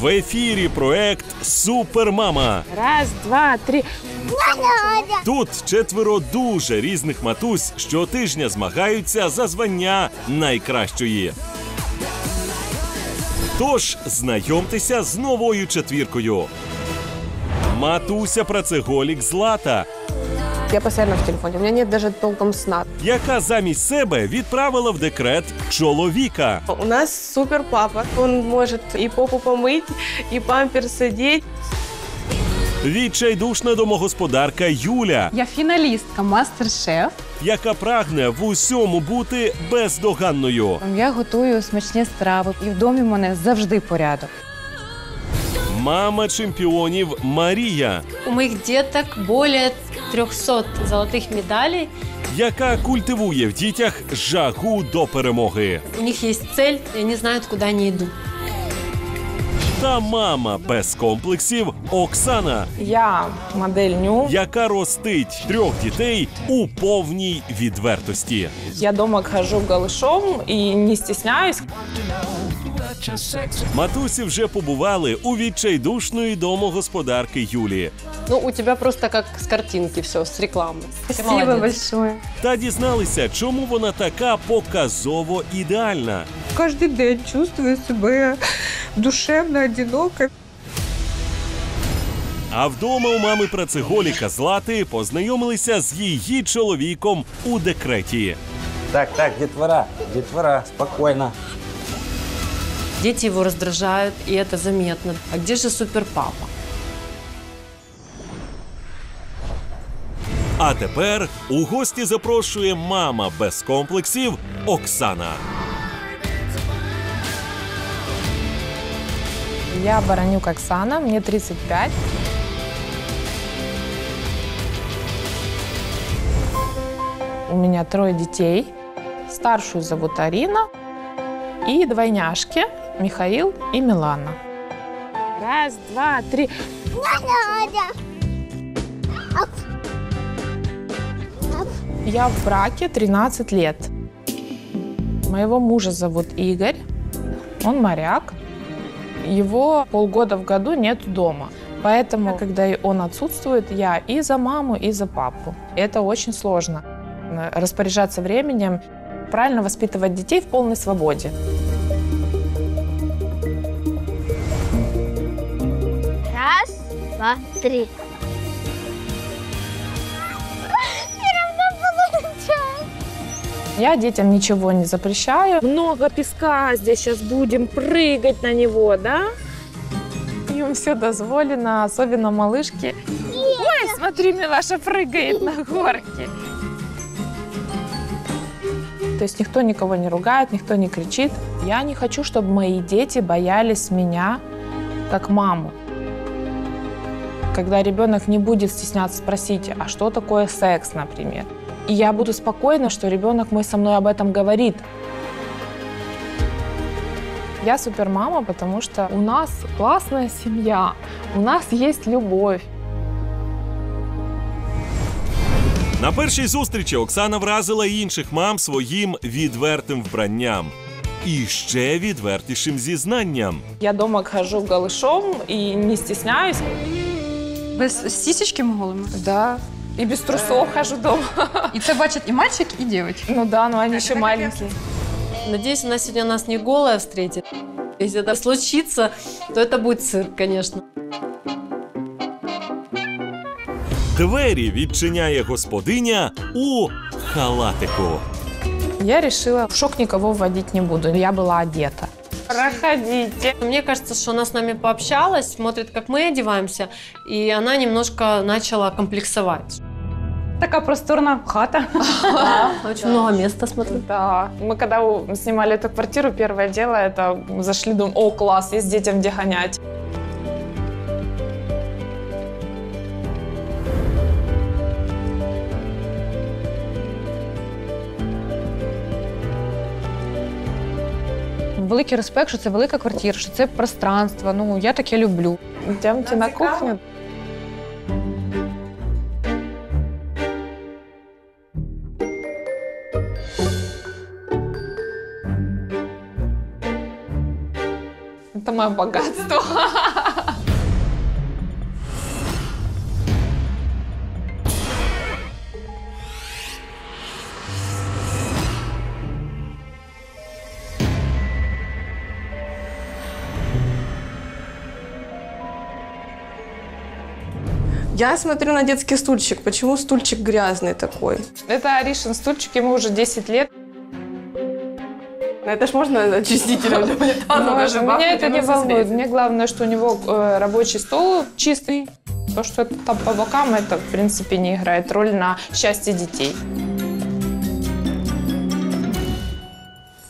В ефірі проект Супермама. Раз, два, три. Тут четверо дуже різних матусь щотижня змагаються за звання найкращої. Тож знайомтеся з новою четвіркою. Матуся працеголік Злата, Я постоянно в телефоне. У меня нет даже толком сна. яка замість себе відправила в декрет чоловіка. У нас супер папа. Он может и попу помыть, и памперс одеть. Відчайдушна домогосподарка Юля, Я фіналістка мастер-шеф. яка прагне в усьому бути бездоганною. Я готую смачні страви, і в домі в мене завжди порядок. Мама чемпіонів Марія, У моих деток более 300 золотых медалей. яка культивує в дітях жагу до перемоги. У них есть цель, и они знают, куда они идут. Та мама без комплексів Оксана, Я модель ню. яка ростить трьох дітей у повній відвертості. Я дома хожу голышом и не стесняюсь. Матусі вже побували у відчайдушної домогосподарки Юлі. Ну, у тебя просто как с картинки все, с рекламы. Ты Спасибо молодец. большое. Та дізналися, чому вона така показово ідеальна. каждый день чувствую себя душевно одиноко. А вдома у мами працеголіка Злати познайомилися з її чоловіком у декреті. Так, так, детвора, детвора, спокойно. Дети его раздражают, и это заметно. А где же супер папа? А тепер у гості запрошує мама без комплексів Оксана. Я Баранюк Оксана, мне 35. У меня трое детей. Старшую зовут Арина. И двойняшки Михаил и Милана. Раз, два, три. Я в браке 13 лет. Моего мужа зовут Игорь. Он моряк. Его полгода в году нет дома. Поэтому, когда он отсутствует, я и за маму, и за папу. Это очень сложно. Распоряжаться временем, правильно воспитывать детей в полной свободе. Раз, два, три. Я детям ничего не запрещаю. Много песка здесь сейчас будем прыгать на него, да? Им все дозволено, особенно малышки. Ой, смотри, Милаша прыгает на горке. То есть никто никого не ругает, никто не кричит. Я не хочу, чтобы мои дети боялись меня как маму. Когда ребенок не будет стесняться спросить, а что такое секс, например. И я буду спокойна, что ребенок мой со мной об этом говорит. Я супермама, потому что у нас классная семья, у нас есть любовь. На першій зустрічі Оксана вразила інших мам своїм відвертим вбранням і ще відвертішим зізнанням. Я дома хожу голышом и не стесняюсь. Без сісечки голими. Да. И без трусов хожу дома. І це бачать і мальчик, і дівчинка. Ну да, но они еще маленькие. Надеюсь, она сегодня нас не голая встретит. Если это случится, то это будет цирк, конечно. Двері відчиняє господиня у халатику. Я решила, в шок никого вводить не буду. Я была одета. Проходите. Мне кажется, что она с нами пообщалась, смотрит, как мы одеваемся, и она немножко начала комплексовать. Така просторна хата. Очень много места, смотрю. Да. Мы когда снимали эту квартиру, первое дело, это зашли, думаем, о, класс, есть детям где гонять. Великий респект, що це велика квартира, що це пространство. Ну, я таке люблю. Йдемте на кухню. Це моє мое Я смотрю на детский стульчик. Почему стульчик грязный такой? Это Аришин стульчик, ему уже 10 лет. Это ж можно очистителем для унитаза Ну, даже меня это не волнует. Мне главное, что у него э, рабочий стол чистый. То, что это там по бокам, это, в принципе, не играет роль на счастье детей.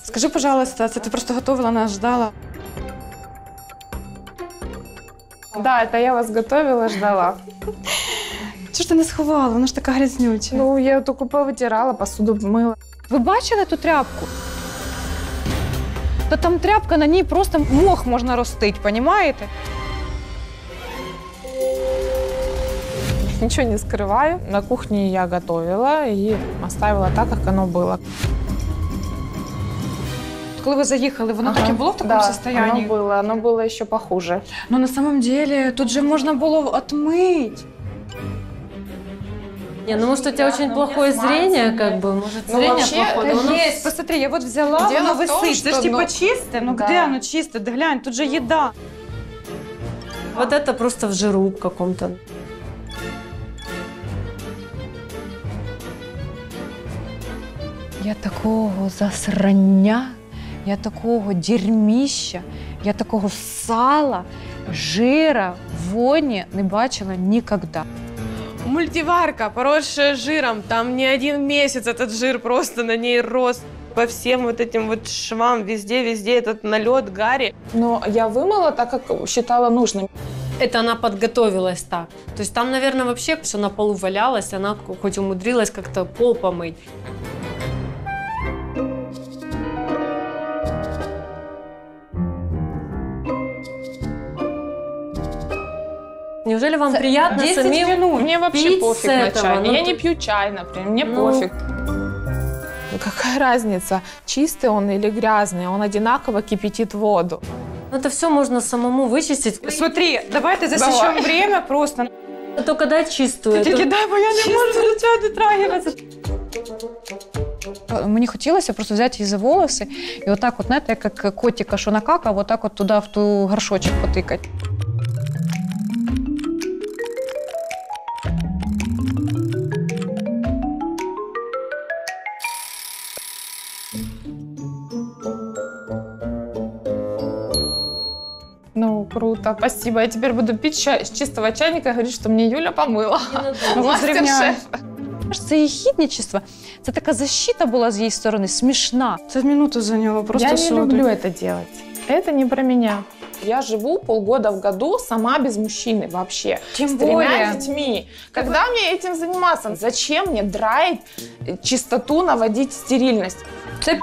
Скажи, пожалуйста, ти просто готувала нас, ждала? Да, это я вас готовила, ждала. Чого ж ти не сховала? Вона ж така грязнюча. Ну, я только повытирала, посуду помыла. Ви бачили ту тряпку? Та там тряпка, на ній просто мох можна ростить, понімаєте? Ничего не скрываю. На кухне я готовила и оставила так, как оно было. Коли ви заїхали, воно так і було в такому да, состоянии? Оно было, оно было еще похуже. Ну на самом деле, тут же можна було отмыть. Не, ну может у тебя очень плохое зрение, как бы, может Ну, зрение вообще, плохое. это но оно- Есть, посмотри, я вот взяла, Дело воно в том, висить. Це що, ж типа ну, чисте, ну да. где оно чисте? Да глянь, тут же їда. Вот это просто в жиру каком-то. Я такого засрання, я такого дерьміща, я такого сала, жира, воні не бачила ніколи. Мультиварка, поросшая жиром. Там не один месяц этот жир просто на ней рос. По всем вот этим вот швам, везде-везде этот налет гари. Но я вымыла так, как считала нужным. Это она подготовилась так. То есть там, наверное, вообще все на полу валялось, она хоть умудрилась как-то пол помыть. Неужели вам приятно 10 самим? минут. Мне вообще пить пофиг с на этого, чай. ну я ты- не пью чай, например, мне Ну. пофиг. Ну, Какая разница, чистый он или грязный? Он одинаково кипятит воду. Ну, Это все можно самому вычистить. Смотри, давайте засічемо Давай. время просто. Только дай чистую. Тільки Это- дай, бо я не можу до цього дотрагуватися. Мені хотілося просто взяти її за волоси і отак, от, знаєте, як котика, що накакав, отак от туди в ту горшочок потикати. круто, спасибо. Я теперь буду пить чай с чистого чайника и говорить, что мне Юля помыла. Ну, Мастер-шеф. Це єгідничество. Це така защита була з її сторони, смішна. Це минуту заняло, просто Я не соду. люблю это делать. Это не про меня. Я живу полгода в году сама без мужчины вообще. Тем с тремя более. детьми. Когда мне этим заниматься? Зачем мне драить э, чистоту, наводить стерильность? Це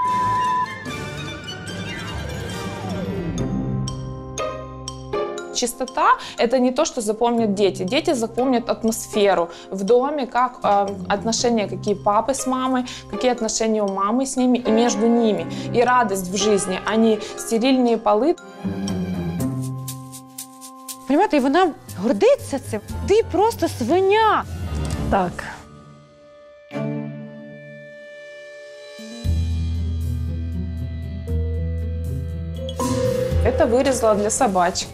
Чистота – это не то, что запомнят дети. Дети запомнят атмосферу в доме, как э, отношения, какие папы с мамой, какие отношения у мамы с ними и между ними. И радость в жизни, а не стерильные полы. Понімаєте, і вона гордиться цим. Ти просто свиня. Так. Это вырезала для собачек.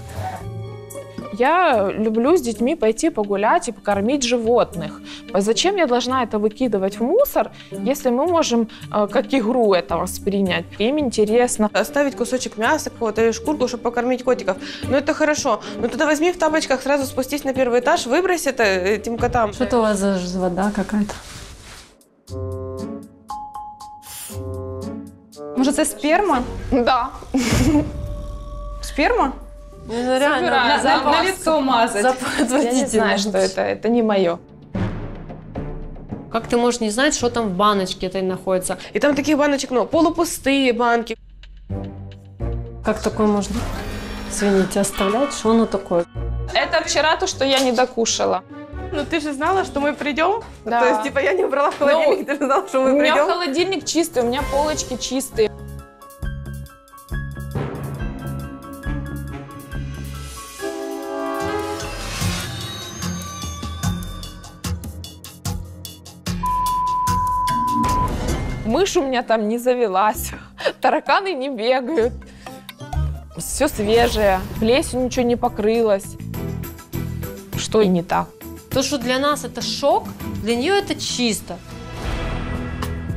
Я люблю с детьми пойти погулять и покормить животных. Зачем я должна это выкидывать в мусор, если мы можем э, как игру это воспринять? Им интересно. Оставить кусочек мяса какого-то или шкурку, чтобы покормить котиков. Ну это хорошо. Ну тогда возьми в тапочках, сразу спустись на первый этаж, выбрось это этим котам. Что это у вас за вода какая-то? Може, це сперма? Да. Сперма? Ну, реально, на лицо мазать. запах Я не знаю, что это. Это не мое. Как ты можешь не знать, что там в баночке этой находится? И там таких баночек, ну, полупустые банки. Как такое можно, извините, оставлять? Что оно такое? Это вчера то, что я не докушала. Ну ты же знала, что мы придем? Да. То есть, типа, я не убрала в холодильник, ты же знала, что У мы меня придем? холодильник чистый, у меня полочки чистые. Мышь у меня там не завелась, тараканы не бегают. Все свежее, плесень ничего не покрылась. Что и не так? То, что для нас это шок, для нее это чисто.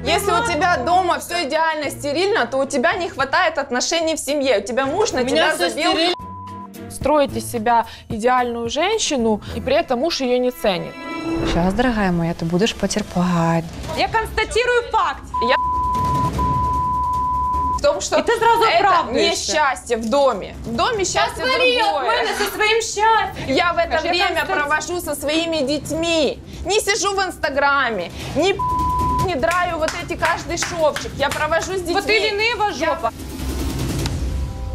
Если у тебя дома все идеально стерильно, то у тебя не хватает отношений в семье. У тебя муж на тебя забил. стерильно. Строить из себя идеальную женщину, и при этом муж ее не ценит. Сейчас, дорогая моя, ты будешь потерпать. Я констатирую факт. Я в том, что И ты сразу это не оправдываешься. счастье в доме. В доме счастье другое. со своим счастьем. Я в это Скажи, я время констат- провожу со своими детьми. Не сижу в Инстаграме, не не драю вот эти каждый шовчик. Я провожу с детьми. Вот ты лінива жопа.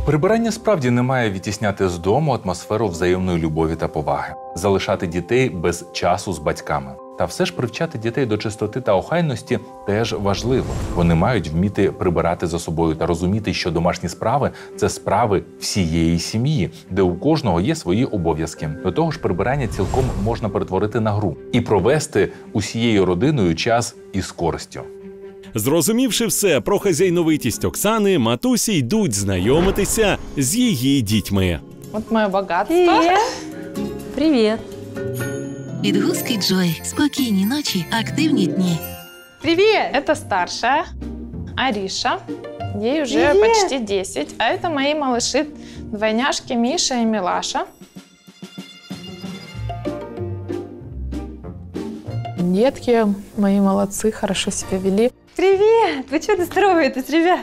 Прибирання справді не має відтісняти з дому атмосферу взаємної любові та поваги, залишати дітей без часу з батьками. Та все ж привчати дітей до чистоти та охайності теж важливо. Вони мають вміти прибирати за собою та розуміти, що домашні справи це справи всієї сім'ї, де у кожного є свої обов'язки. До того ж, прибирання цілком можна перетворити на гру і провести усією родиною час із користю. Зрозумівши все про хазяйновитість Оксани, матусі йдуть знайомитися з її дітьми. Вот мое богатство. Привет. Підгузки Джой. Спокійні ночі, активні дні. Привет! Это старшая, Ариша. Ей уже почти 10. А это мои малыши, двойняшки Миша и Милаша. Детки мои молодцы, хорошо себя вели. Привіт! Ви чого не здороваєтесь, ребят?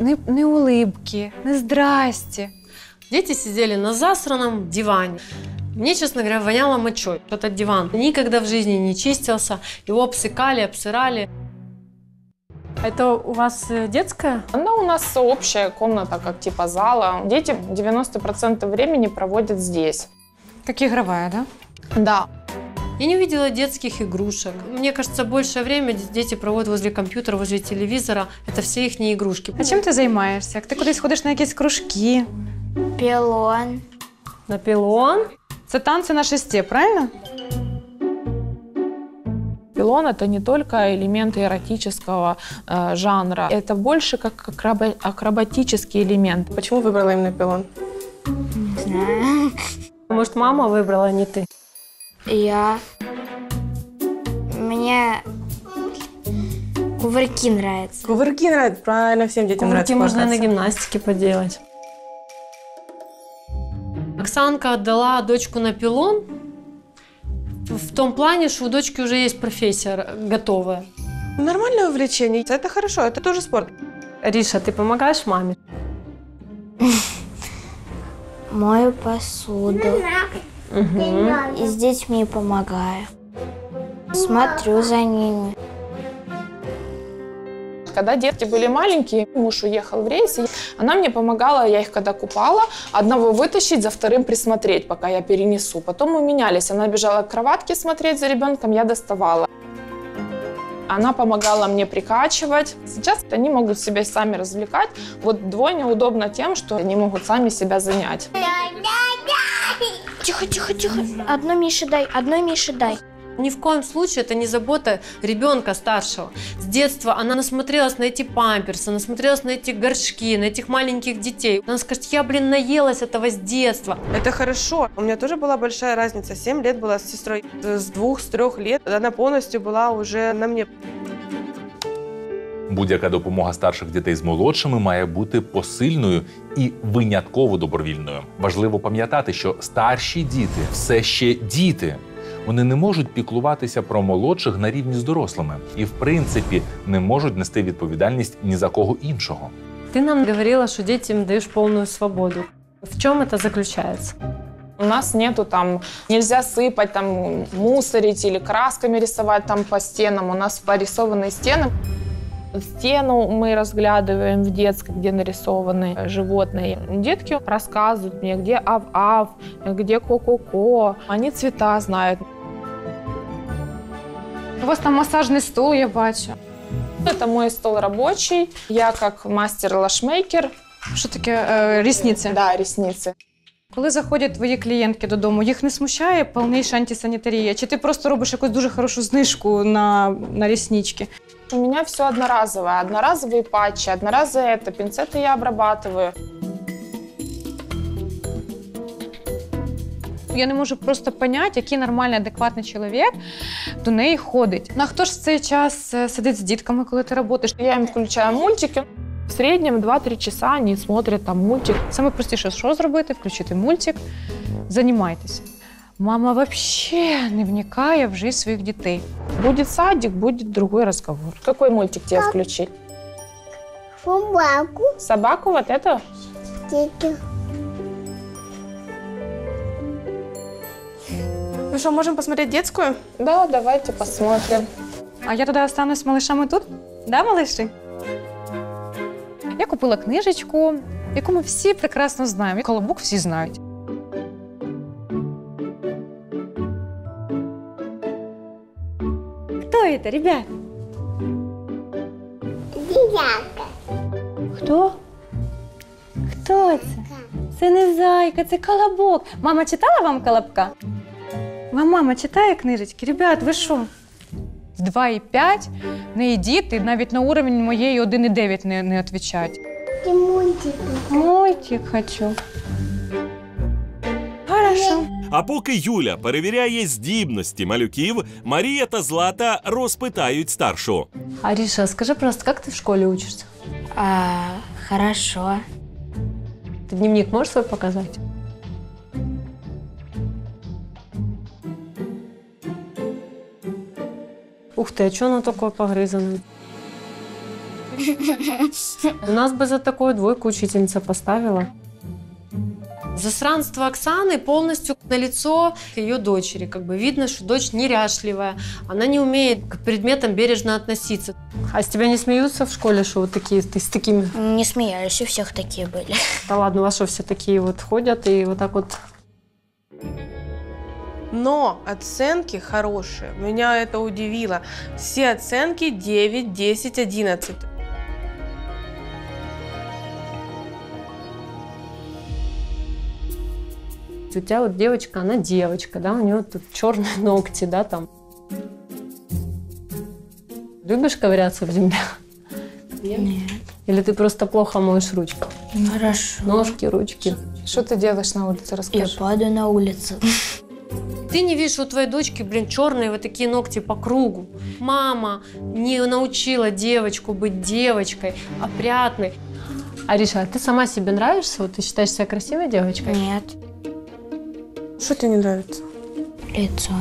Не, не улыбки, не здрасте. Дети сидели на засранном диване. Мне, честно говоря, воняло мочой. Этот диван никогда в жизни не чистился. Его обсыкали, обсырали. Это у вас э, детская? Она у нас общая комната, как типа зала. Дети 90% времени проводят здесь. Как игровая, да? Да, Я не увидела детских игрушек. Мне кажется, большее время дети проводят возле компьютера, возле телевизора. Это все их игрушки. А чим ти займаєшся? Як ти кудись ходиш на якісь кружки? Пилон. На пилон. Це танці на шесте, правильно? пилон это не только элементы эротического э, жанра, это больше как акробо- акробатический элемент. Почему выбрала именно пилон? Не знаю. Может, мама выбрала, а не ты? Я... Мне кувырки нравятся. Кувырки нравятся. Правильно, всем детям Кувырки нравится можно и на гимнастике поделать. Оксанка отдала дочку на пилон в том плане, что у дочки уже есть профессия готовая. Нормальное увлечение. Это хорошо, это тоже спорт. Риша, ты помогаешь маме? Мою посуду. И с детьми помогаю. Смотрю за ними. Когда детки были маленькие, муж уехал в рейс, она мне помогала, я их когда купала, одного вытащить, за вторым присмотреть, пока я перенесу. Потом мы менялись, она бежала к кроватке смотреть за ребенком, я доставала. Она помогала мне прикачивать. Сейчас они могут себя сами развлекать. Вот двойня удобно тем, что они могут сами себя занять. Тихо, тихо, тихо. Одной Мише дай, одной Мише дай. Ни в коем случае это не забота ребенка старшего. С детства она насмотрелась на эти памперсы, насмотрелась на эти горшки, на этих маленьких детей. Она скажет, я, блин, наелась этого с детства. Это хорошо. У меня тоже была большая разница. Семь лет была с сестрой. С двух, с трех лет она полностью была уже на мне. Будь-яка допомога старших дітей з молодшими має бути посильною і винятково добровільною. Важливо пам'ятати, що старші діти все ще діти. Вони не можуть піклуватися про молодших на рівні з дорослими і, в принципі, не можуть нести відповідальність ні за кого іншого. Ты нам говорила, что детям даешь полную свободу. В чем это заключается? У нас нету там, нельзя сыпать, там, мусорить или красками рисовать там по стенам. У нас порисованы стены. Стену мы разглядываем в детской, где нарисованы э, животные. Детки рассказывают мне, где ав-ав, где ко-ко-ко. Они цвета знают. У вас там масажний стол, я бачу. Это мой стол рабочий. Я как мастер-лашмейкер. Що таке е, рісниці? Да, ресницы. Коли заходять твої клієнтки додому, їх не смущає повніша антисанітарія? Чи ти просто робиш якусь дуже хорошу знижку на, на ріснички? У меня все одноразовое. Одноразовые патчи, одноразовые это, пинцеты я обрабатываю. Я не можу просто поняти, який нормальний, адекватний чоловік до неї ходить. Ну а хто ж в цей час е, сидить з дітками, коли ти працюєш? Я им включаю мультики. В среднем 2-3 часа они смотрят там мультик. Саме простіше, що зробити? Включити мультик, займайтеся. Мама взагалі не вникає в життя своїх дітей. Будет садик, будет другой разговор. Какой мультик тебе включить? Собаку. Собаку вот эту? Ну что, можем посмотреть детскую? Да, давайте посмотрим. А я тоді останусь з малишами тут? Да, малиші? Я купила книжечку, яку ми всі прекрасно знаємо. І колобок всі знають. Хто це, ребят? Хто? Хто це? Це не зайка, це колобок. Мама читала вам колобка? Вам мама читає книжечки? Ребят, ви що? 2,5 не діти навіть на уровень моєї 1,9 не, не відповідають. Мультик хочу. Хорошо. А поки Юля перевіряє здібності малюків, Марія та Злата розпитають старшу. Ариша, скажи, пожалуйста, как ты в школе учишься? А, хорошо. Ты дневник можешь свой показать? Ух ты, а что оно такое погрызанное? У нас бы за такую двойку учительница поставила. Засранство Оксаны полностью на лицо ее дочери. Как бы видно, что дочь неряшливая, она не умеет к предметам бережно относиться. А с тебя не смеются в школе, что вот такие, ты с такими... Не смеялись, у всех такие были. Да ладно, у вас что, все такие вот ходят и вот так вот... Но оценки хорошие. Меня это удивило. Все оценки 9, 10, 11. У тебя вот девочка, она девочка, да, у нее тут черные ногти, да, там. Любишь ковыряться в земле? Нет. Или ты просто плохо моешь ручку? Хорошо. Ножки, ручки. Что ты делаешь на улице, Я расскажи. падаю на улицу. Ты не видишь у твоей дочки, блин, черные вот такие ногти по кругу. Мама не научила девочку быть девочкой, опрятной. Ариша, а ты сама себе нравишься? Вот ты считаешь себя красивой девочкой? Нет. Что тебе не нравится? Лицо.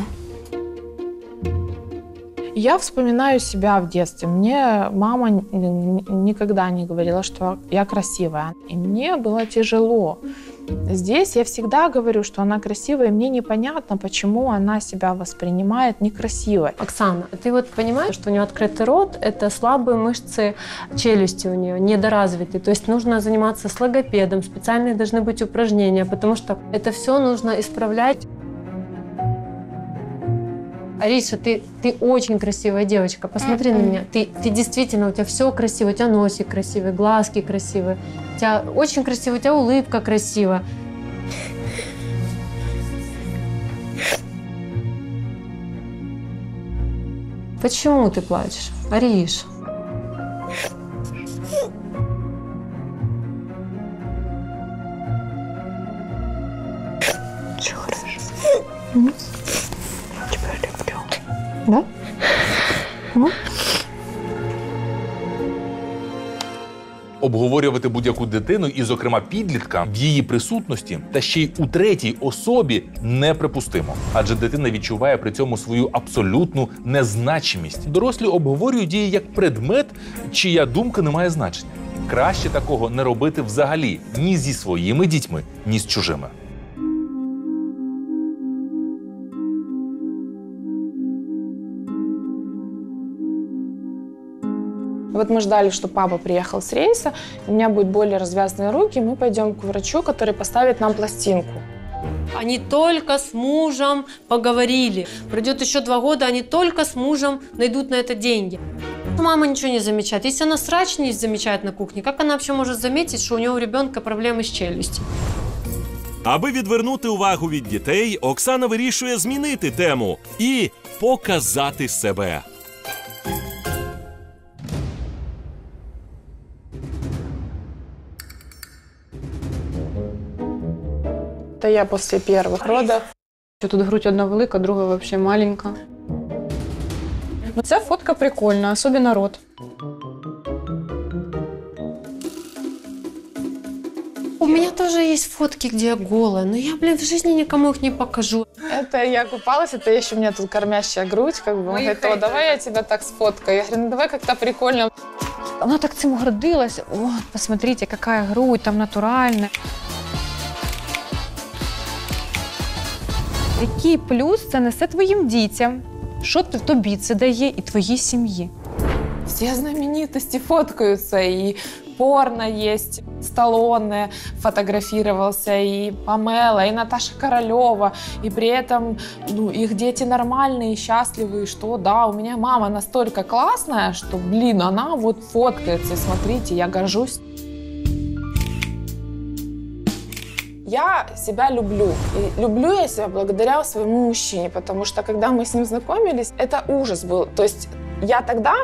Я вспоминаю себя в детстве. Мне мама никогда не говорила, что я красивая. И мне было тяжело. Здесь я всегда говорю, что она красивая, и мне непонятно, почему она себя воспринимает некрасивой. Оксана, ты вот понимаешь, что у нее открытый рот, это слабые мышцы челюсти у нее, недоразвитые. То есть нужно заниматься с логопедом, специальные должны быть упражнения, потому что это все нужно исправлять. Ариша, ты, ты очень красивая девочка. Посмотри на меня. Ты, ты действительно, у тебя все красиво. У тебя носик красивый, глазки красивые. У тебя очень красиво, у тебя улыбка красивая. Почему ты плачешь, Ариш? Обговорювати будь-яку дитину, і, зокрема, підлітка в її присутності та ще й у третій особі неприпустимо, адже дитина відчуває при цьому свою абсолютну незначимість. Дорослі обговорюють її як предмет, чия думка не має значення. Краще такого не робити взагалі ні зі своїми дітьми, ні з чужими. Вот мы ждали, что папа приехал с рейса, у меня будут более развязанные руки, мы пойдем к врачу, который поставит нам пластинку. Они только с мужем поговорили. Пройдет еще два года, они только с мужем найдут на это деньги. Мама ничего не замечает. Если она срач не замечает на кухне, как она вообще может заметить, что у нее у ребенка проблемы с челюстью? Аби відвернути увагу від дітей, Оксана вирішує змінити тему і показати себе. Это я после первых родов. Тут грудь одна велика, друга вообще маленька. Ну, Ця фотка прикольна, особливо рот. У меня тоже есть фотки, где я голая, но я, блин, в жизни никому их не покажу. Это я купалась, это еще у меня тут кормящая грудь, как бы. Он говорит, о, давай я тебя так сфоткаю. Я говорю, ну давай как-то прикольно. Вона так цим гордилась. Вот, посмотрите, какая грудь, там натуральна. Який плюс це несе твоїм дітям? Що т- тобі це дає і твоїй сім'ї? Все знаменитости фоткаются, и порно есть, Сталлоне фотографировался, и Памела, и Наташа Королева, и при этом ну, их дети нормальные, счастливые, что да, у меня мама настолько классная, что, блин, она вот фоткается, и смотрите, я горжусь. Я себя люблю. И люблю я себя благодаря своему мужчине, потому что когда мы с ним знакомились, это ужас был. То есть я тогда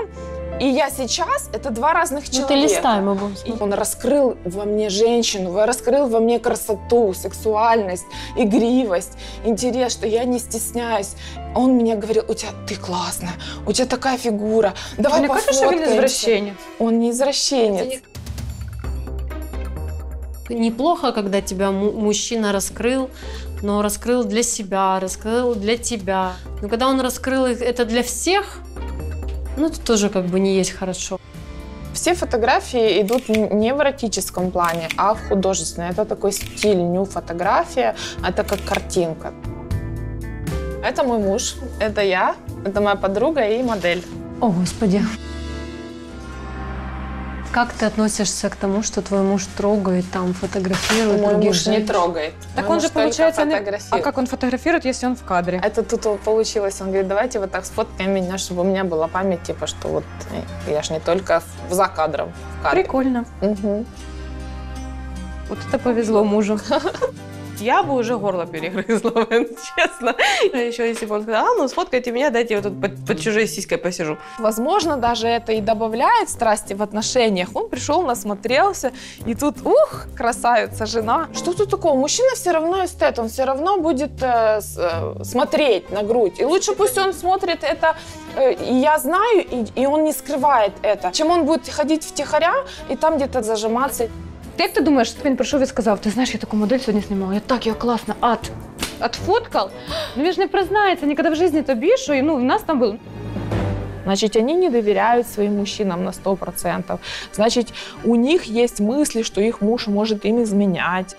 и я сейчас это два разных Ну человека. ты листай, мы будем И смотреть. Он раскрыл во мне женщину, раскрыл во мне красоту, сексуальность, игривость, интерес, что я не стесняюсь. Он мне говорил, у тебя ты классная, у тебя такая фигура, давай не кажеш, що він пофоткаемся». извращенець? Он не извращенец. Неплохо, когда тебя му- мужчина раскрыл, но раскрыл для себя, раскрыл для тебя. Но когда он раскрыл их- это для всех, ну это тоже как бы не есть хорошо. Все фотографии идут не в эротическом плане, а в художественном. Это такой стиль, ню фотография, это как картинка. Это мой муж, это я, это моя подруга и модель. О, Господи. Как ты относишься к тому, что твой муж трогает, там, фотографирует Мой других муж не женщин? трогает. Так Мой он же, получается, не... а как он фотографирует, если он в кадре? Это тут получилось. Он говорит, давайте вот так сфоткаем меня, чтобы у меня была память, типа, что вот э, я ж не только за кадром, в кадре. Прикольно. Мгм. Вот это повезло мужу. Я бы уже горло перегрызла, честно. Еще если бы он сказал, а, ну сфоткайте меня, дайте я тут под, под чужой сиськой посижу. Возможно, даже это и добавляет страсти в отношениях. Он пришел, насмотрелся, и тут, ух, красавица жена. Что тут такого? Мужчина все равно эстет, он все равно будет э, с- э, смотреть на грудь. И лучше пусть он смотрит это, э, я знаю, и, и он не скрывает это, чем он будет ходить втихаря и там где-то зажиматься. Ти як ти думаєш, він прийшов і сказав, ти знаєш, я таку модель сьогодні знімала, я так його класно, ад. Отфоткав? Ну він ж не признається ніколи в житті тобі, що ну, в нас там було. Значит, они не доверяют своим мужчинам на 100%. Значит, у них есть мысли, что их муж может им изменять.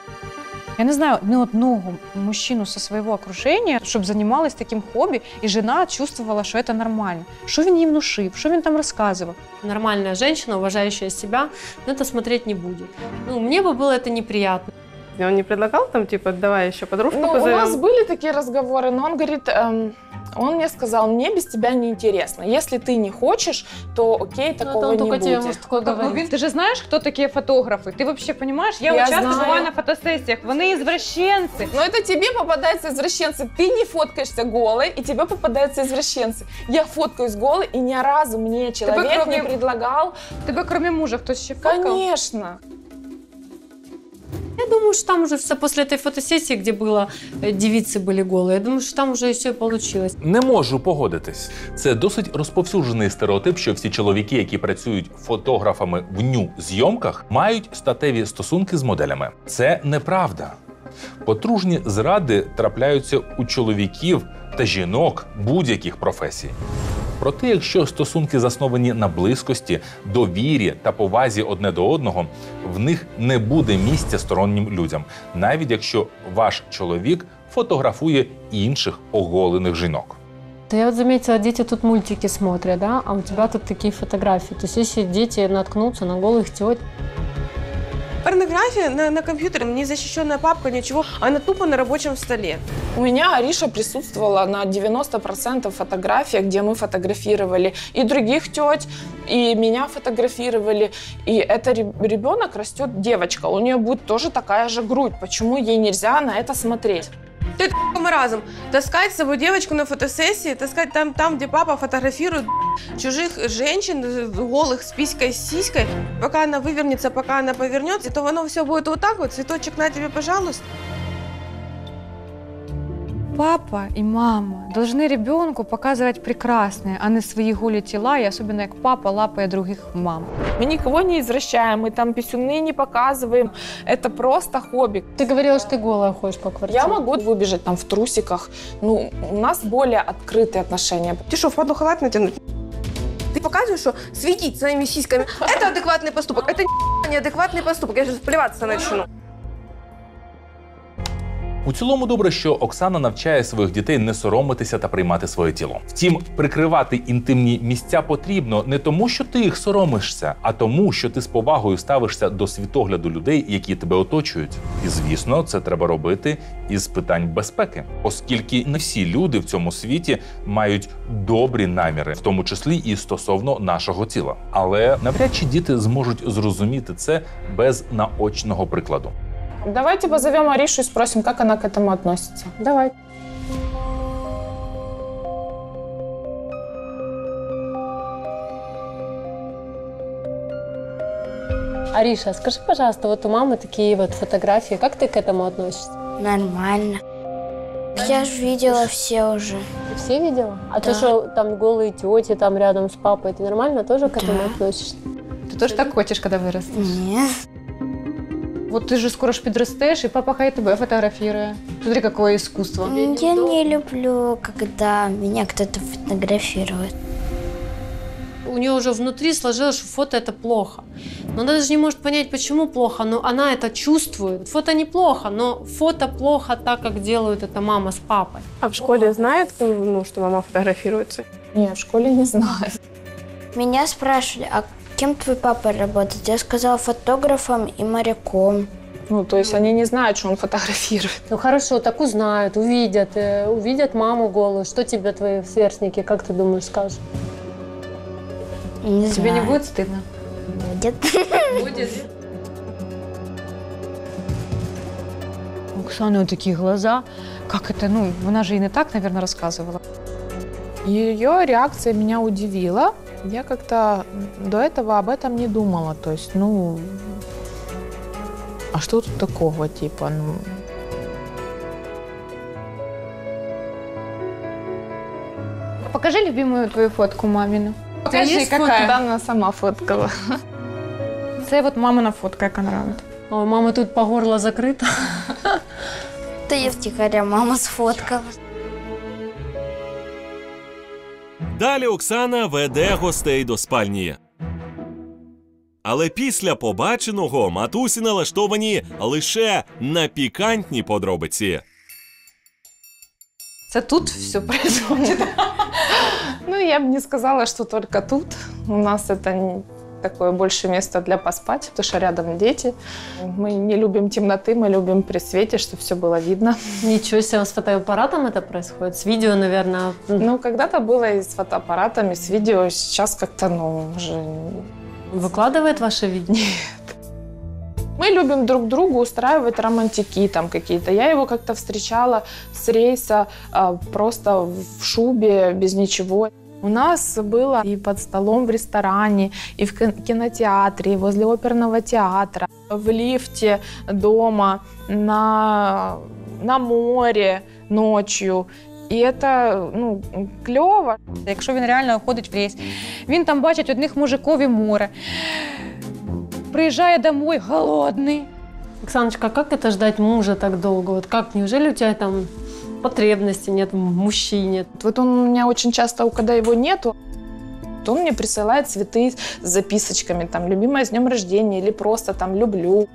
Я не знаю ни одного мужчину со своего окружения, щоб займалась таким хобі, і жена чувствувала, що це нормально. Що він їм внушив, що він там розказував. Нормальная женщина, уважающая себя, ну, это смотреть не будет. Ну, мне бы было это неприятно. Он не предлагал там, типа, давай еще подружку Ну, у позовем? нас были такие разговоры, но он говорит, эм, он мне сказал, мне без тебя не интересно. Если ты не хочешь, то окей, Ну, такого это он не только тебе будет. может такое Ну, говорить. він, ти ж знаєш, хто такі фотографи? Ти взагалі розумієш? Я, Я от часто знаю. буваю на фотосесіях, вони ізвращенці. Но это тебе попадаются извращенцы. Ты не фоткаешься голой, и тебе попадаются извращенцы. Я фоткаюсь голой, и ни разу мне человек кроме- не предлагал. Тебе, крім мужа, хтось ще фоткав? Конечно. Я думаю, что там уже все после этой фотосессии, где было э, девицы были голые, я думаю, что там уже все получилось. Не можу погодитись. Це досить розповсюджений стереотип, що всі чоловіки, які працюють фотографами в ню зйомках, мають статеві стосунки з моделями. Це неправда. Потружні зради трапляються у чоловіків та жінок будь-яких професій. Проте, якщо стосунки засновані на близькості, довірі та повазі одне до одного, в них не буде місця стороннім людям, навіть якщо ваш чоловік фотографує інших оголених жінок. Да я вот заметила, дети тут мультики смотрят, да, а у тебя тут такие фотографии. То есть если дети наткнутся на голых тет, Порнография на, на компьютере, незащищенная папка, ничего, она тупо на рабочем столе. У меня Ариша присутствовала на 90% фотографиях, где мы фотографировали и других теть, и меня фотографировали. И это ре- ребенок растет девочка, у нее будет тоже такая же грудь. Почему ей нельзя на это смотреть? Ты разом. Таскать с собой девочку на фотосессии, таскать там, там где папа фотографирует чужих женщин, э, голых с писькой, с сиськой, пока она вывернется, пока она повернется, то оно все будет вот так вот, цветочек на тебе, пожалуйста Папа и мама должны ребенку показывать прекрасное, а не свои голі тіла, і особенно як папа лапає других мам. Мы никого не извращаем, мы там писюны не показываем. Это просто хобби. Ты говорила, что ты голая ходишь по квартире. Я могу выбежать там в трусиках. Ну, у нас более открытые отношения. Ты что, впадло халат натянуть? Ты показываешь, что светить своими сиськами – это адекватный поступок, это неадекватный поступок. Я сейчас плеваться начну. У цілому добре, що Оксана навчає своїх дітей не соромитися та приймати своє тіло. Втім, прикривати інтимні місця потрібно не тому, що ти їх соромишся, а тому, що ти з повагою ставишся до світогляду людей, які тебе оточують. І звісно, це треба робити із питань безпеки, оскільки не всі люди в цьому світі мають добрі наміри, в тому числі і стосовно нашого тіла. Але навряд чи діти зможуть зрозуміти це без наочного прикладу. Давайте позовем Аришу и спросим, как она к этому относится. Давай. Ариша, скажи, пожалуйста, вот у мамы такие вот фотографии, как ты к этому относишься? Нормально. Я же видела все уже. Ты все видела? А то, Да. что там голые тети там рядом с папой, ты нормально тоже к этому Да. относишься? Ти теж так хочеш, коли виростеш? Нет. Вот ти ж скоро ж підростеш, і папа хай тебе фотографірує. Смотри, какое искусство. Я не люблю, когда меня кто-то фотографирует. У нее уже внутри сложилось, что фото это плохо. Но она даже не может понять, почему плохо, но она это чувствует. Фото неплохо, но фото плохо так, как делают это мама с папой. А в школе знают, ну, что мама фотографируется? Не, в школе не знаю. Меня спрашивали, а кем твой папа работает? Я сказала фотографом и моряком. Ну, то есть они не знают, что он фотографирует. Ну хорошо, так узнают, увидят, э, увидят маму голую. Что тебе твои сверстники, как ты думаешь, скажут? Не Тебе не знаю. буде стидно? Будет. У Оксаны вот такие глаза. Как это, ну, вона же и не так, наверное, рассказывала. Ее реакция меня удивила. Я как-то до этого об этом не думала. То есть, ну, а что тут такого, типа, ну, Покажи любимую твою фотку мамину. Покажи, какая. да, она сама фоткала. Це от мамина фотка, яка нравиться. А у мамы тут по горло закрыто. Да я втихаря мама сфоткала. Далі Оксана веде гостей до спальні. Але після побаченого матусі налаштовані лише на пікантні подробиці. Це тут все происходит. Ну, я б не сказала, що только тут. У нас это не такое больше место для поспать, потому что рядом дети. Мы не любим темноты, мы любим при свете, чтобы все было видно. Ничего себе, с фотоаппаратом это происходит, с видео, наверное. Ну, когда-то было и с фотоаппаратами, с видео, сейчас как-то, ну, уже... Выкладывает ваше видео? Мы любим друг другу устраивать романтики там какие-то. Я его как-то встречала с рейса а, просто в шубе, без ничего. У нас было и под столом в ресторане, и в кин- кинотеатре, и возле оперного театра, в лифте дома, на, на море ночью. И это, ну, клево. Якщо він реально ходить в рейс, він там бачить одних мужиків і море. Приїжджає домой голодний. Оксаночка, а как это ждать мужа так долго? Вот как, неужели у тебя там потребности нет в мужчине? Вот он у меня очень часто, когда его нету, то он мне присылает цветы с записочками, там, любимая с днем рождения или просто там люблю.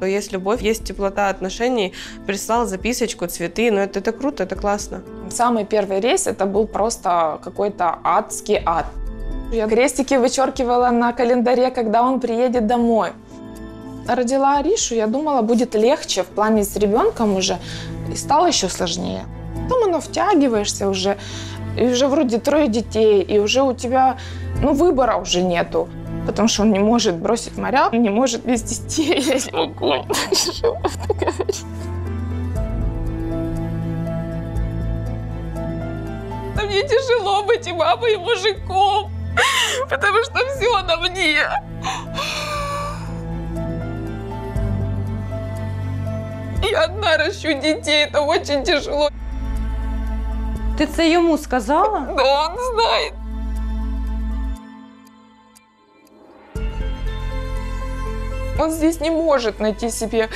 То есть любовь, есть теплота отношений, прислал записочку, цветы, ну это, это круто, это классно. Самый первый рейс это был просто какой-то адский ад. Я крестики вычеркивала на календаре, когда он приедет домой. Родила Аришу, я думала, будет легче в плане с ребенком уже. И стало еще сложнее. Потом оно втягиваешься уже, и уже вроде трое детей, и уже у тебя, ну, выбора уже нету. Потому что он не может бросить моря, не может без детей. Не могу. Да мне тяжело быть и мамой, и мужиком. Потому что все на мне. Я одна ращу детей, это очень тяжело. Ти це йому сказала? Да он знает. Он здесь не может найти себе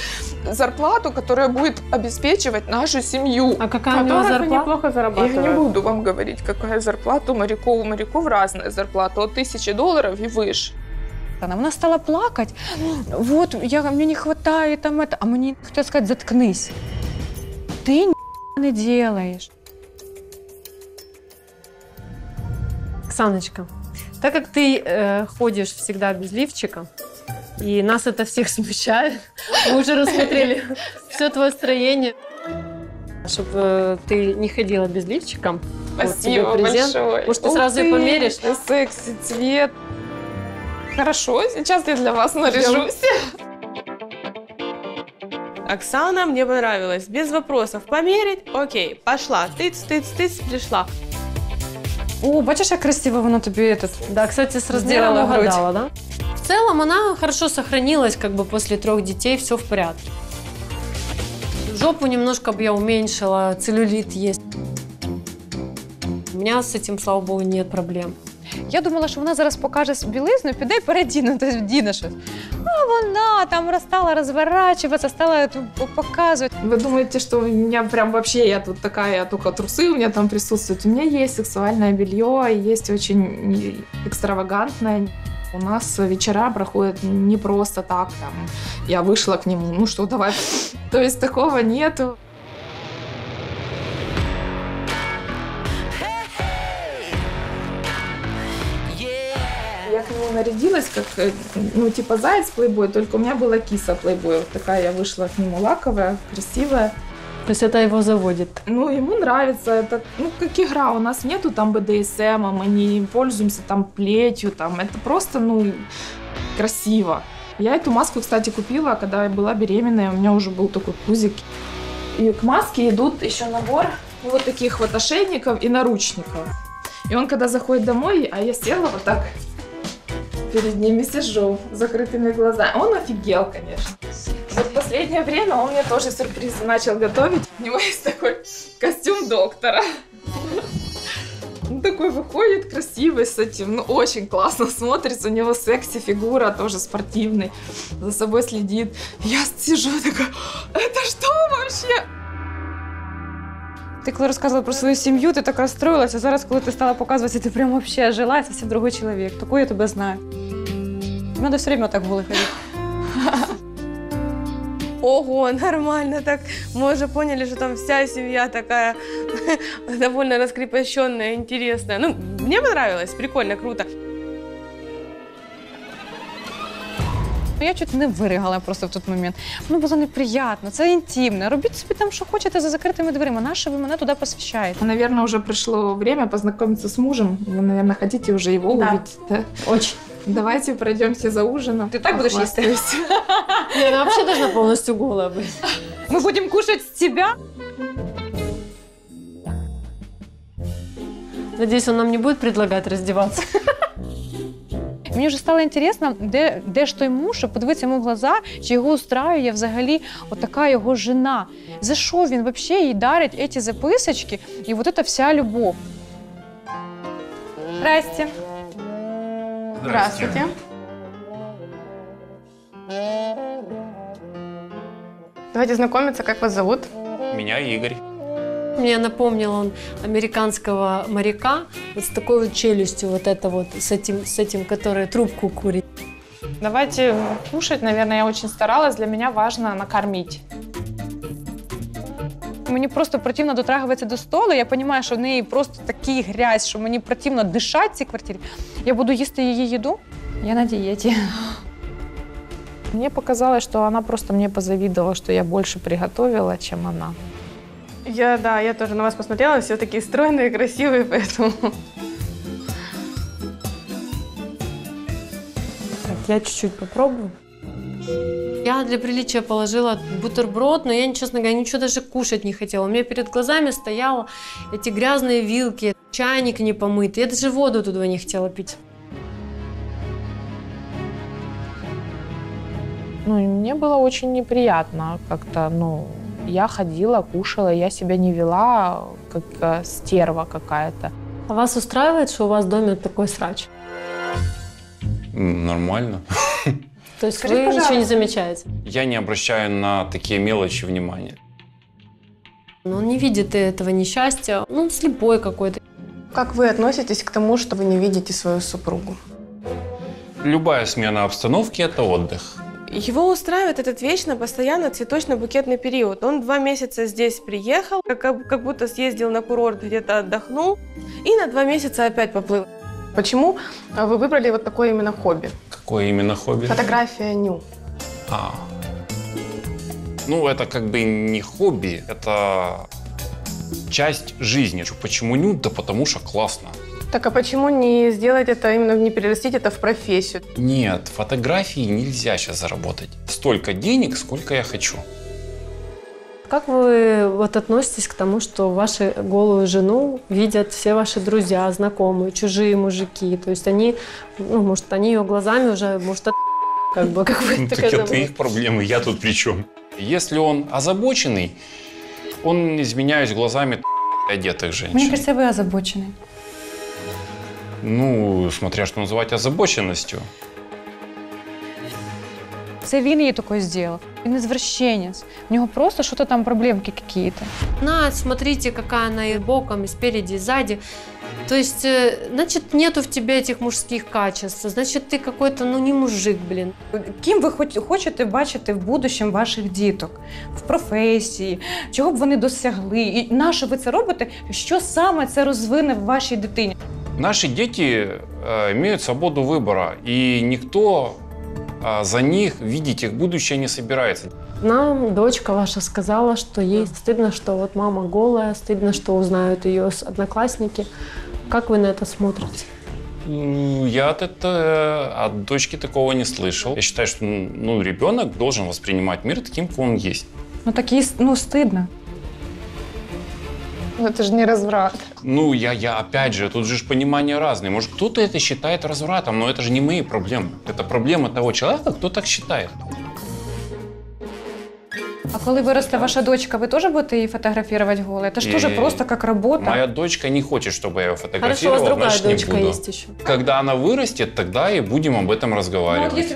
зарплату, которая будет обеспечивать нашу семью. А какая у него зарплата? неплохо. Я не буду вам говорить, какая зарплата у моряков. У моряков разная зарплата, от тысячи долларов и выше. Она вона стала плакать. Вот, я, мне не хватает там это. А мені хотіла сказати, заткнись. Ти не делаешь. Оксаночка, так как ты э, ходишь всегда без лифчика, и нас это всех смущает, мы уже рассмотрели все твое строение, чтобы ты не ходила без лифчика. Вот тебе Спасибо презент. большое. Может, ты Ух сразу и ты, померишь? Секси цвет. Хорошо, сейчас я для вас наряжусь. Оксана мне понравилась. Без вопросов. Померить? Окей. Пошла. Тыц, тыц, тыц, пришла. О, бачиш, як красиво воно тобі этот. Да, кстати, с размером Сделала грудь. угадала, да? В целом она хорошо сохранилась, как бы после трех детей все в порядке. Жопу немножко бы я уменьшила, целлюлит есть. У меня с этим, слава богу, нет проблем. Я думала, що вона зараз покаже білизну, піде і передіне, тобто вдіне щось. А вона там стала розворачуватися, стала тут показувати. Вы думаете, что у меня прям вообще я тут такая, только трусы у меня там присутствуют. У меня есть сексуальное белье, есть очень экстравагантное. У нас вечера проходят не просто так, там, я вышла к нему, ну что, давай. То есть такого нету. Нарядилась, как, э, ну, типа заяц плейбой, только у меня была киса плейбой. Вот такая я вышла к нему лаковая, красивая. То есть это его заводит. Ну, ему нравится это, ну, как игра. У нас нету там БДСМ, мы не пользуемся там плетью, там. Это просто, ну, красиво. Я эту маску, кстати, купила, когда я была беременная, у меня уже был такой пузик. И к маске идут еще набор вот таких вот ошейников и наручников. И он, когда заходит домой, а я села вот так перед ними сижу, с закрытыми глазами. Он офигел, конечно. Вот в последнее время он мне тоже сюрпризы начал готовить. У него есть такой костюм доктора. Он такой выходит красивый с этим, ну очень классно смотрится, у него секси фигура, тоже спортивный, за собой следит. Я сижу такая, это что вообще? Ти коли розказувала про свою сім'ю, ти так розстроїлася. Зараз, коли ти стала показувати, ти прям вообще жила, це зовсім другий чоловік. Такой я тебе знаю. Надо все время так голий ходити. Ого, нормально так. Мы уже поняли, что там вся семья такая довольно раскрепощенная, интересная. Ну, мне понравилось, прикольно, круто. Ну, Я чуть не виригала просто в той момент. Ну, було неприємно, це інтимно. Робіть собі там, що хочете за закритими дверима. Нащо ви мене туди посвящаєте? Наверное, уже пришло время познакомиться с мужем. Вы, наверное, хотите уже его Да. увидеть, да? Очень. Давайте пройдемся за ужином. Ты так будешь есть? Похвастаюсь. Не, она вообще должна полностью голая быть. Ми будемо кушати з тебе? Надеюсь, он нам не будет предлагать раздеваться. Мені вже стало інтересно, де, де ж той муж, щоб подивитися йому в глаза, чи його устраює взагалі отака його жена. За що він взагалі їй дарить ці записочки і вот эта вся любов. Здрасте. Здравствуйте. Давайте знакомиться, как вас зовут? Меня Игорь. Мне напомнил он американского моряка вот с такой вот челюстью, вот это вот, с этим, с этим, который трубку курит. Давайте кушать. Наверное, я очень старалась. Для меня важно накормить. Мені просто противно дотрагуватися до столу. Я розумію, що в неї просто такий грязь, що мені противно дишати в цій квартирі. Я буду їсти її їду. Я на дієті. Мне показалось, что она просто мне позавидовала, что я больше приготовила, чем она. Я, да, я тоже на вас посмотрела, все такие стройные, красивые, поэтому... Так, я чуть-чуть попробую. Я для приличия положила бутерброд, но я, честно говоря, ничего даже кушать не хотела. У меня перед глазами стояло эти грязные вилки, чайник не помытый. Я даже воду туда не хотела пить. Ну, и мне было очень неприятно как-то, ну, я ходила, кушала, я себя не вела, как э, стерва какая-то. А вас устраивает, что у вас в доме такой срач? Нормально. То есть вы ничего не замечаете? Я не обращаю на такие мелочи внимания. Но он не видит этого несчастья. Ну, он слепой какой-то. Как вы относитесь к тому, что вы не видите свою супругу? Любая смена обстановки – это отдых. Его устраивает этот вечно, постоянно цветочно-букетный период. Он два месяца здесь приехал, как, как будто съездил на курорт, где-то отдохнул, и на два месяца опять поплыл. Почему а, вы выбрали вот такое именно хобби? Какое именно хобби? Фотография ню. А. Ну, это как бы не хобби, это часть жизни. Почему нюд? Да потому что классно. Так а почему не сделать это, именно не перерастить это в профессию? Нет, фотографии нельзя сейчас заработать. Столько денег, сколько я хочу. Как вы вот относитесь к тому, что вашу голую жену видят все ваши друзья, знакомые, чужие мужики? То есть они, ну, может, они ее глазами уже, может, от... как бы, как вы Ну, так это это их проблемы, я тут при чем? Если он озабоченный, он, изменяюсь глазами одетых женщин. Мне кажется, вы озабочены. Ну, смотря что называть озабоченностью. Це він її такою зробив. Він извращенець. У нього просто що-то там проблемки какие-то. На, смотрите, какая она и боком, и спереди, и сзади. То есть, э, значит, нету в тебе этих мужских качеств. Значит, ты какой-то, ну, не мужик, блин. Ким ви хоч- хочете бачити в будущем ваших діток? В професії? Чого б вони досягли? І на що ви це робите? Що саме це розвине в вашій дитині? Наши дети э, имеют свободу выбора, и никто э, за них видеть их будущее не собирается. Нам дочка ваша сказала, что ей стыдно, что вот мама голая, стыдно, что узнают ее одноклассники. Как вы на это смотрите? М, Я от, это, э, от дочки такого не слышал. Я считаю, что ну, ребенок должен воспринимать мир таким, какой он есть. Ну так їй ну, стидно. Ну, это же не разврат. Ну, я, я, опять же, тут же ж понимания разные. Может, кто-то это считает развратом, но это же не мои проблемы. Это проблема того человека, кто так считает. А коли виросте ваша дочка, ви теж будете її фотографувати голою? Це ж теж І- просто як робота. Моя дочка не хочет, чтобы я ее Хорошо, у вас фотографировал, другая значит, не дочка буду. есть еще. Когда она вырастет, тогда и будем об этом Ну, разговаривать. от якщо-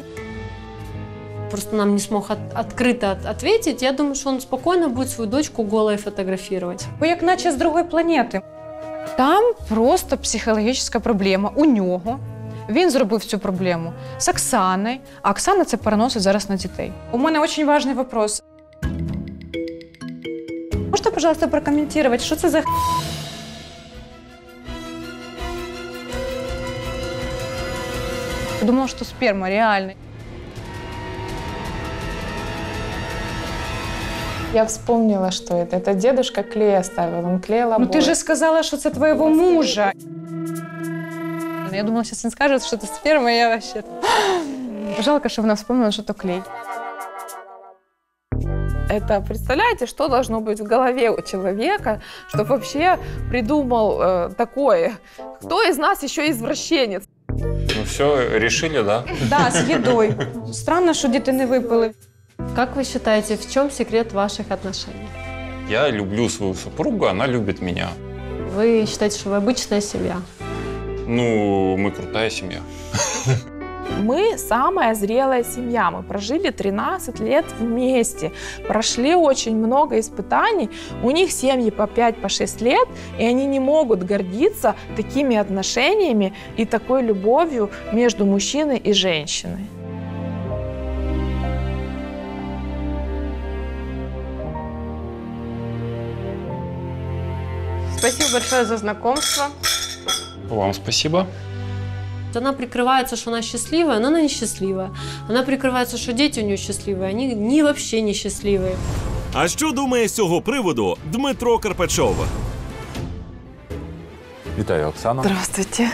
Просто нам не смог от- открыто от- ответить. Я думаю, что он спокойно будет свою дочку голой фотографировать. Ви як наче з другої планети. Там просто психологічна проблема у нього. Він зробив цю проблему з Оксаною, а Оксана це переносить зараз на дітей. У мене дуже важливий вопрос. Можете, пожалуйста, прокоментувати, що це за х**? Я думала, що сперма реальний. Я вспомнила, что это. Это дедушка клей оставил. Он клеил Ну обои. ти же сказала, що це твоєго мужа. Я думала, зараз він скаже, що це сперма, і я вообще... Жалко, що вона вспомнила, що то клей. Это представляете, что должно быть в голове у человека, чтобы вообще придумал э, такое? Кто из нас еще извращенец? Ну все, решили, да? Да, з їдою. Странно, що діти не випили. Как вы считаете, в чем секрет ваших отношений? Я люблю свою супругу, она любит меня. Вы считаете, что вы обычная семья? Ну, мы крутая семья. Мы самая зрелая семья. Мы прожили 13 лет вместе, прошли очень много испытаний. У них семьи по 5, по 6 лет, и они не могут гордиться такими отношениями и такой любовью между мужчиной и женщиной. Спасибо большое за знакомство. Вам спасибо. Она прикрывается, что она счастливая, но она несчастливая. Она прикрывается, что дети у нее счастливые, они не вообще несчастливые. А що думає з цього приводу Дмитро Карпачов? Вітаю, Оксано. Здравствуйте.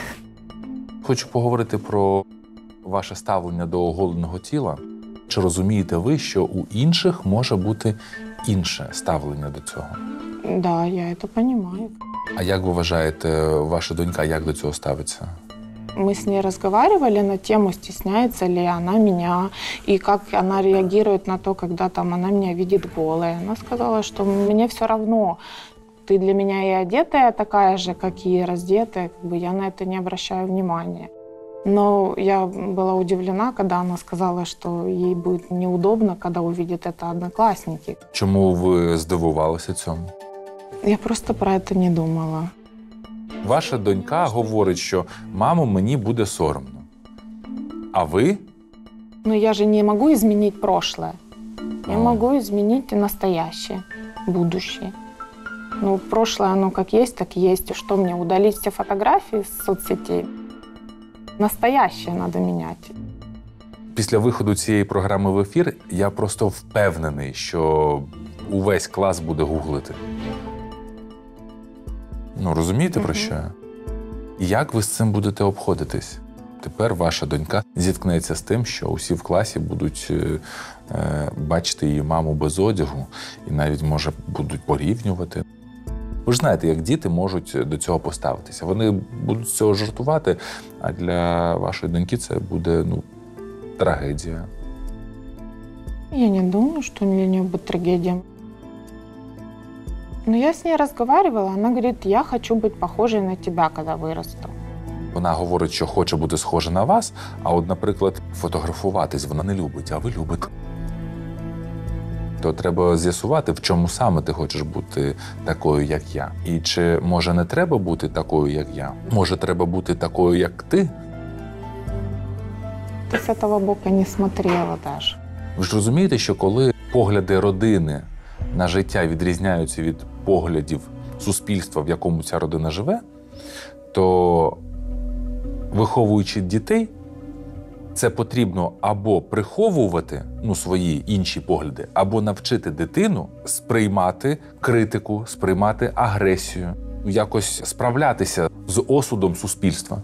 Хочу поговорити про ваше ставлення до оголеного тіла. Чи розумієте ви, що у інших може бути інше ставлення до цього? Да, я это понимаю. А як ви вважаєте, ваша донька як до цього ставиться? Мы с ней разговаривали на тему, стесняется ли она меня и как она реагирует на то, когда там она меня видит голой. Она сказала, что мне все равно. Ты для меня и одетая такая же, как и раздетая. Как бы я на это не обращаю внимания. Но я была удивлена, когда она сказала, что ей будет неудобно, когда увидят это одноклассники. Чому ви здивувалися цьому? Я просто про это не думала. Ваша донька говорить, що мамо, мені буде соромно. А ви Но я же не могу изменить прошлое. Я А. могу изменить и настоящее, будущее. Ну, прошлое, оно как есть, так есть. Что мне, удалить все фотографии с соцсетей? Настоящее надо менять. після виходу цієї програми в ефір я просто впевнений, що увесь клас буде гуглити. Ну, розумієте, про що? я? І Як ви з цим будете обходитись? Тепер ваша донька зіткнеться з тим, що усі в класі будуть е, е, бачити її маму без одягу і навіть, може, будуть порівнювати. Ви ж знаєте, як діти можуть до цього поставитися. Вони будуть з цього жартувати, а для вашої доньки це буде ну, трагедія. Я не думаю, что для нее будет трагедия. Но я с ней разговаривала, она говорит, я хочу быть похожей на тебя, когда вырасту. Вона говорить, що хоче бути схожа на вас, а от, наприклад, фотографуватись вона не любить, а ви любите. То треба з'ясувати, в чому саме ти хочеш бути такою, як я. І чи може не треба бути такою, як я? Може, треба бути такою, як ти? Ты с этого бока не смотрела даже. Ви ж розумієте, що коли погляди родини на життя відрізняються від поглядів суспільства, в якому ця родина живе, то виховуючи дітей, це потрібно або приховувати ну, свої інші погляди, або навчити дитину сприймати критику, сприймати агресію, якось справлятися з осудом суспільства.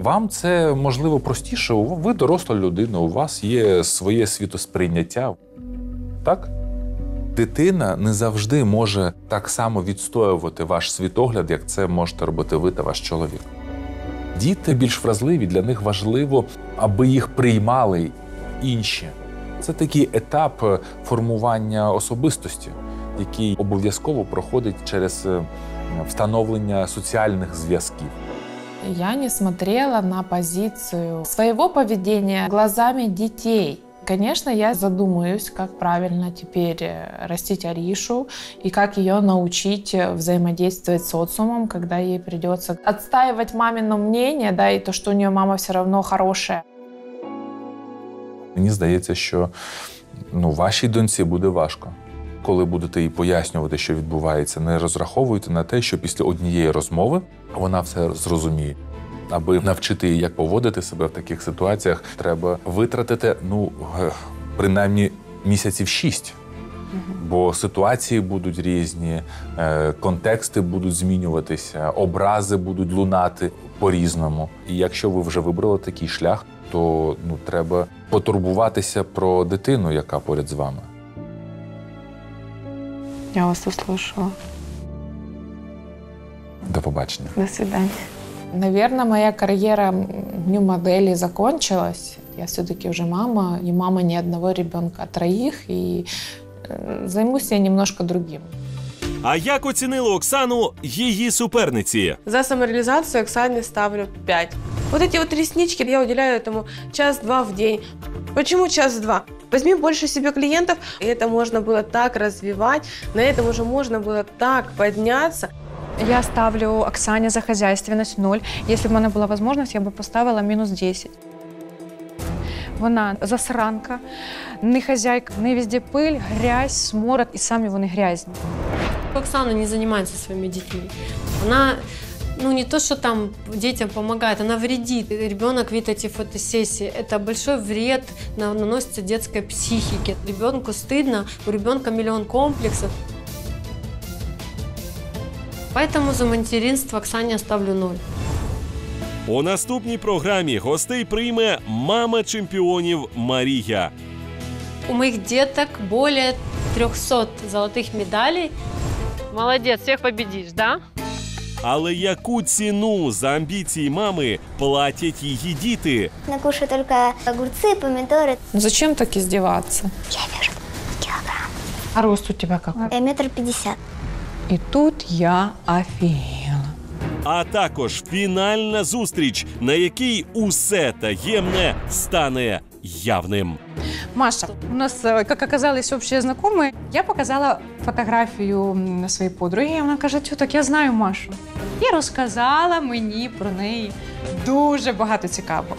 Вам це можливо простіше. Ви доросла людина, у вас є своє світосприйняття. Так? Дитина не завжди може так само відстоювати ваш світогляд, як це можете робити ви та ваш чоловік. Діти більш вразливі, для них важливо, аби їх приймали інші. Це такий етап е, формування особистості, який обов'язково проходить через е, встановлення соціальних зв'язків. Я не смотрела на позицию своего поведения глазами детей. Конечно, я задумаюсь, как правильно теперь э, растить Аришу и как ее научить э, взаимодействовать с социумом, когда ей придется отстаивать мамино мнение, да, и то, что у нее мама все равно хорошая. Мені здається, що ну, вашій доньці буде важко. Коли будете їй пояснювати, що відбувається, не розраховуйте на те, що після однієї розмови вона все зрозуміє. Аби навчити її, як поводити себе в таких ситуаціях, треба витратити ну принаймні місяців шість. Бо ситуації будуть різні, е, контексти будуть змінюватися, образи будуть лунати по-різному. І якщо ви вже вибрали такий шлях, то ну треба потурбуватися про дитину, яка поряд з вами. Я вас услышала. До побачення. До свидания. Наверное, моя карьера нью-модели закончилась. Я все-таки уже мама, и мама не одного ребенка, а троих, и э, займусь я немножко другим. А як оцінили Оксану її суперниці? За самореализацию Оксане ставлю 5. Вот эти вот реснички я уделяю этому час-два в день. Почему час-два? Возьми больше себе клиентов, и это можно было так развивать, на этом уже можно было так подняться. Я ставлю Оксане за хозяйственность 0. Если бы у мене була можливість, я би поставила мінус 10. Вона засранка, не хазяйка, не везде пиль, грязь, смород і самі вони грязні. Оксана не занимается своими детьми. Она ну не то, что там детям помогает, она вредит. Ребенок видит эти фотосессии. Это большой вред на- наносится детской психике. Ребенку стыдно, у ребенка миллион комплексов. Поэтому за материнство Оксане оставлю ноль. У наступній програмі гостей прийме мама чемпіонів Марія. У моих деток более 300 золотых медалей. Молодец, всех победишь, да? Але яку ціну за амбіції мами платять її діти? Я кушаю только огурцы, помидоры. Ну зачем так издеваться? Я вижу килограмм. А рост у тебя какой? Я метр пятьдесят. И тут я офигела. А також фінальна зустріч, на якій усе таємне стане явним. Маша, у нас, э, как оказались общие знакомые, я показала фотографію м, своїй подруги, і вона каже, «Тю, так я знаю Машу. І розказала мені про неї дуже багато цікавого.